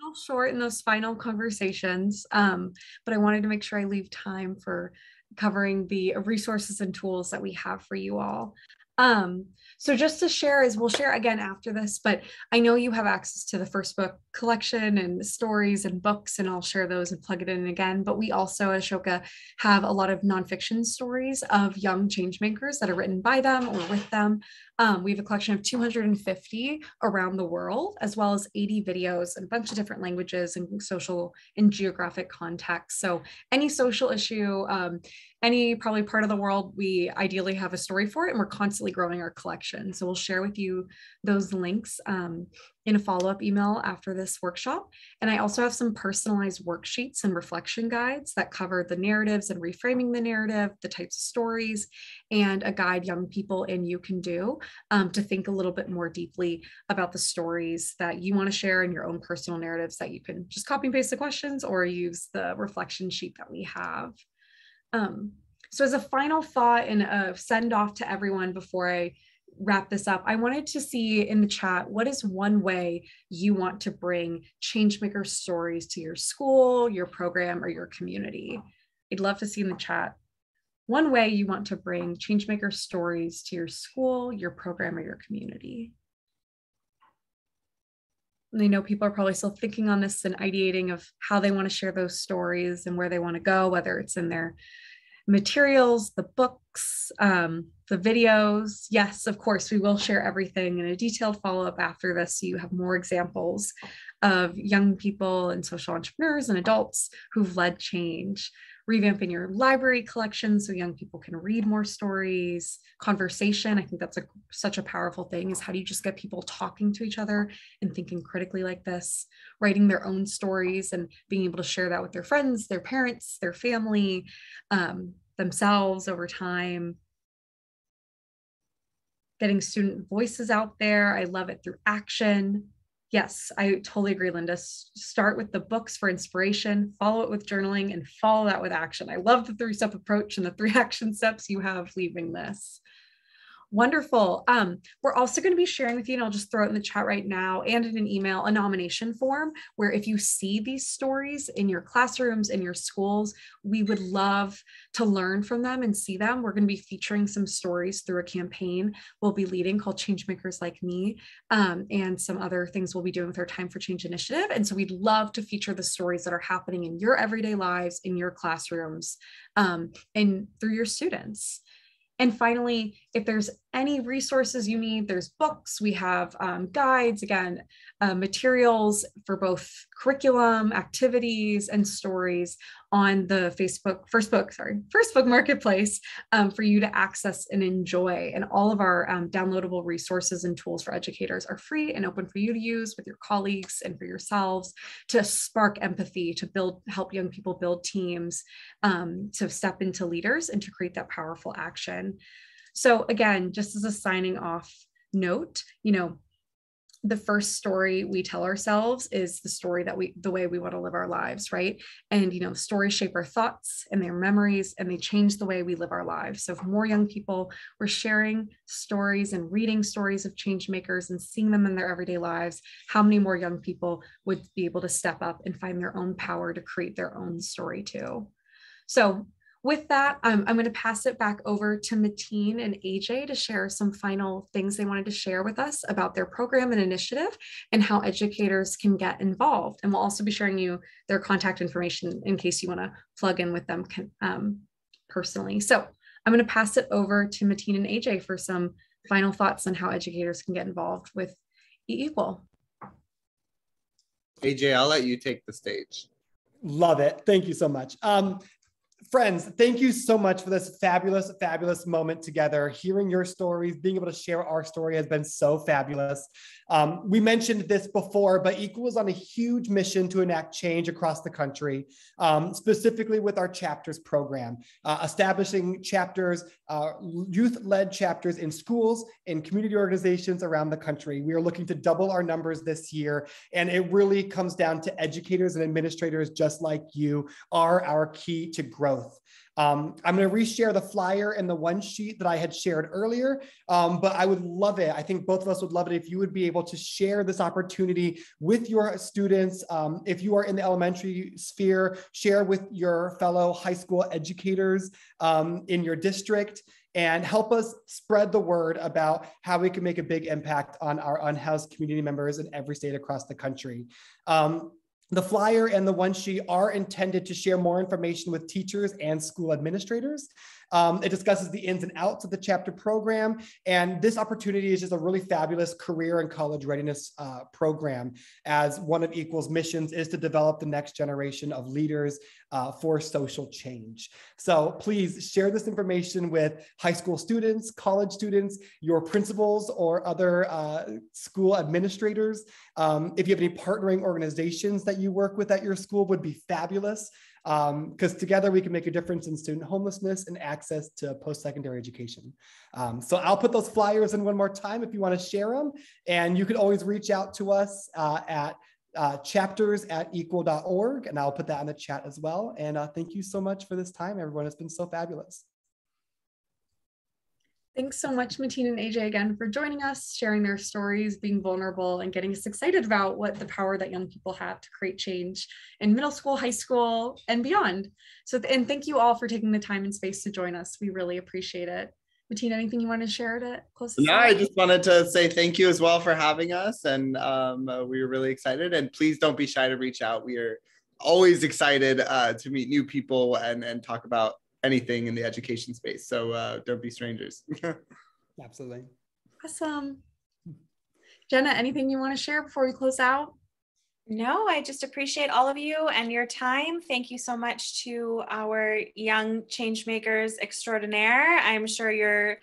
little short in those final conversations, um, but I wanted to make sure I leave time for covering the resources and tools that we have for you all. Um, so just to share is we'll share again after this, but I know you have access to the first book collection and stories and books, and I'll share those and plug it in again. But we also at Ashoka have a lot of nonfiction stories of young changemakers that are written by them or with them. Um, we have a collection of 250 around the world, as well as 80 videos in a bunch of different languages and social and geographic contexts. So any social issue, um, any probably part of the world, we ideally have a story for it, and we're constantly growing our collection. So we'll share with you those links um, in a follow up email after this workshop. And I also have some personalized worksheets and reflection guides that cover the narratives and reframing the narrative, the types of stories, and a guide young people and you can do um, to think a little bit more deeply about the stories that you want to share in your own personal narratives that you can just copy and paste the questions or use the reflection sheet that we have. Um, so, as a final thought and a send off to everyone before I wrap this up, I wanted to see in the chat what is one way you want to bring changemaker stories to your school, your program, or your community. I'd love to see in the chat one way you want to bring changemaker stories to your school, your program, or your community. And I know people are probably still thinking on this and ideating of how they want to share those stories and where they want to go, whether it's in their materials, the books, um, the videos. Yes, of course, we will share everything in a detailed follow up after this. So you have more examples of young people and social entrepreneurs and adults who've led change revamping your library collection so young people can read more stories. Conversation i think that's a, such a powerful thing is how do you just get people talking to each other and thinking critically like this? Writing their own stories and being able to share that with their friends their parents their family um, themselves over time. Getting student voices out there i love it through action yes, I totally agree, Linda. Start with the books for inspiration, follow it with journaling, and follow that with action. I love the three step approach and the three action steps you have leaving this. Wonderful. Um, we're also going to be sharing with you, and I'll just throw it in the chat right now and in an email, a nomination form where if you see these stories in your classrooms, in your schools, we would love to learn from them and see them. We're going to be featuring some stories through a campaign we'll be leading called Changemakers Like Me, um, and some other things we'll be doing with our Time for Change initiative. And so we'd love to feature the stories that are happening in your everyday lives, in your classrooms, um, and through your students. And finally, if there's any resources you need, there's books, we have um, guides, again, uh, materials for both curriculum, activities, and stories on the Facebook, first book, sorry, first book marketplace um, for you to access and enjoy. And all of our um, downloadable resources and tools for educators are free and open for you to use with your colleagues and for yourselves to spark empathy, to build, help young people build teams, um, to step into leaders and to create that powerful action. So again, just as a signing off note, you know, the first story we tell ourselves is the story that we the way we want to live our lives right? And you know stories shape our thoughts and their memories and they change the way we live our lives. So if more young people were sharing stories and reading stories of change makers and seeing them in their everyday lives how many more young people would be able to step up and find their own power to create their own story too? So with that, um, I'm going to pass it back over to Mateen and AJ to share some final things they wanted to share with us about their program and initiative and how educators can get involved. And we'll also be sharing you their contact information in case you want to plug in with them um, personally. So I'm going to pass it over to Mateen and AJ for some final thoughts on how educators can get involved with Equal. AJ, I'll let you take the stage. Love it. Thank you so much. Um, friends, thank you so much for this fabulous, fabulous moment together. Hearing your stories, being able to share our story has been so fabulous. Um, we mentioned this before, but Equal is on a huge mission to enact change across the country, um, specifically with our chapters program, uh, establishing chapters, uh, youth led chapters in schools and community organizations around the country. We are looking to double our numbers this year, and it really comes down to educators and administrators just like you are our key to growth. Um, I'm going to reshare the flyer and the one sheet that I had shared earlier, um, but I would love it. I think both of us would love it if you would be able to share this opportunity with your students. Um, if you are in the elementary sphere, share with your fellow high school educators um, in your district and help us spread the word about how we can make a big impact on our unhoused community members in every state across the country. Um, The flyer and the one sheet are intended to share more information with teachers and school administrators. Um, it discusses the ins and outs of the chapter program. And this opportunity is just a really fabulous career and college readiness uh, program, as one of Equal's missions is to develop the next generation of leaders uh, for social change. So please share this information with high school students, college students, your principals, or other uh, school administrators. Um, if you have any partnering organizations that you work with at your school would be fabulous because um, together we can make a difference in student homelessness and access to post-secondary education. Um, so I'll put those flyers in one more time if you want to share them. And you can always reach out to us uh, at uh, chapters at equal.org, and I'll put that in the chat as well. And uh, thank you so much for this time, everyone. It's been so fabulous. Thanks so much, Mateen and AJ, again for joining us, sharing their stories, being vulnerable, and getting us excited about what the power that young people have to create change in middle school, high school, and beyond. So, and thank you all for taking the time and space to join us. We really appreciate it. Mateen, anything you want to share to close? No, I just wanted to say thank you as well for having us, and um, uh, we were really excited. And please don't be shy to reach out. We are always excited uh, to meet new people and and talk about anything in the education space. So uh, don't be strangers. Absolutely. Awesome. Jenna, anything you want to share before we close out? No, I just appreciate all of you and your time. Thank you so much to our young changemakers extraordinaire. I'm sure your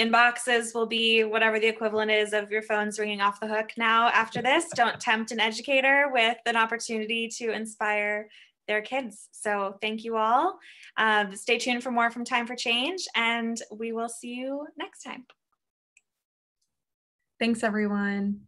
inboxes will be whatever the equivalent is of your phones ringing off the hook now after this. Don't tempt an educator with an opportunity to inspire their kids. So thank you all. Um, stay tuned for more from Time for Change, and we will see you next time. Thanks, everyone.